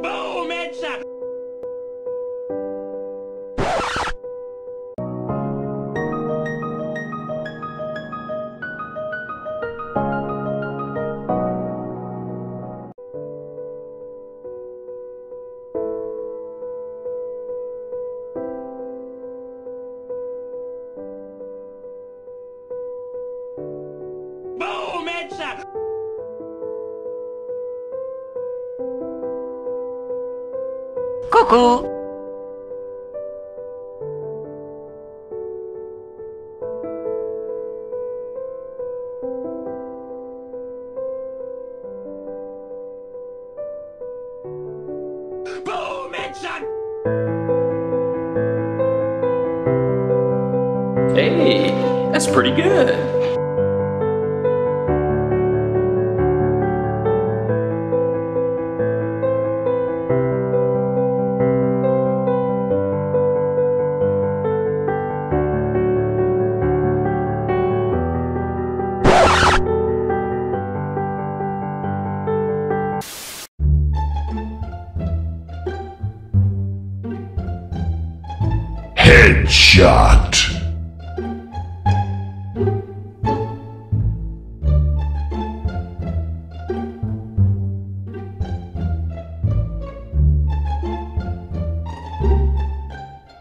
Boom! Heads! Boom! Heads! Boom! Headshot! Hey, that's pretty good. Headshot.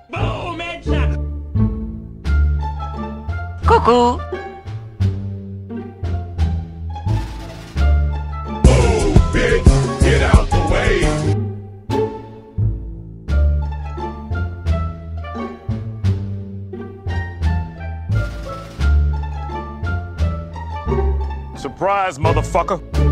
Boom! Headshot! Coucou Surprise, motherfucker.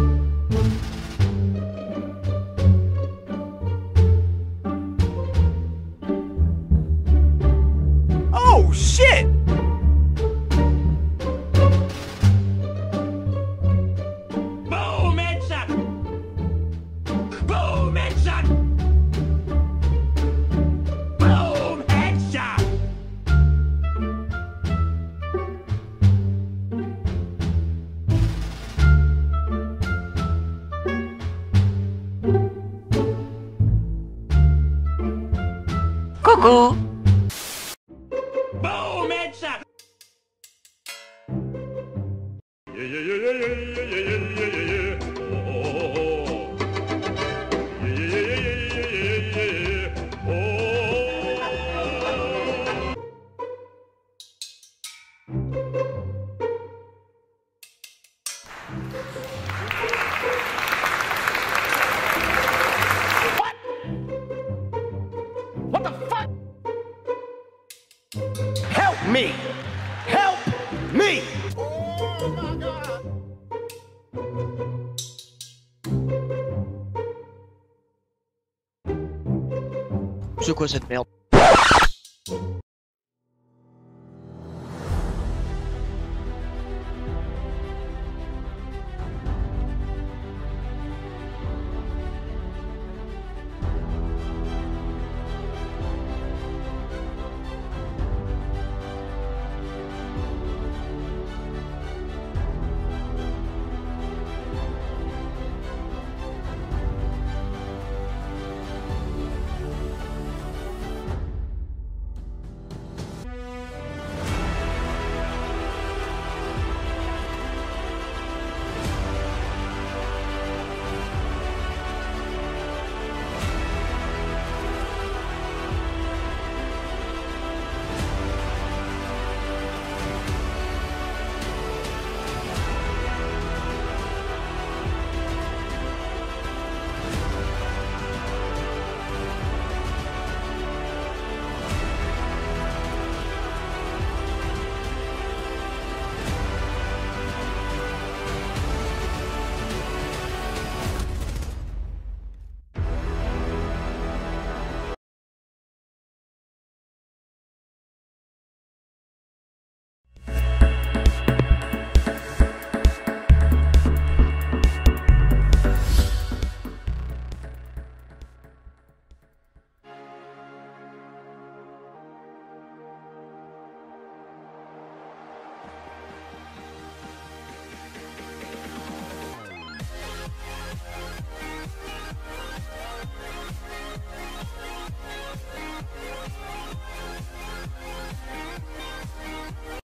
Coucou Boom! Yeah, yeah. Oh, oh, What the fuck? Help me! Help me! C'est quoi cette merde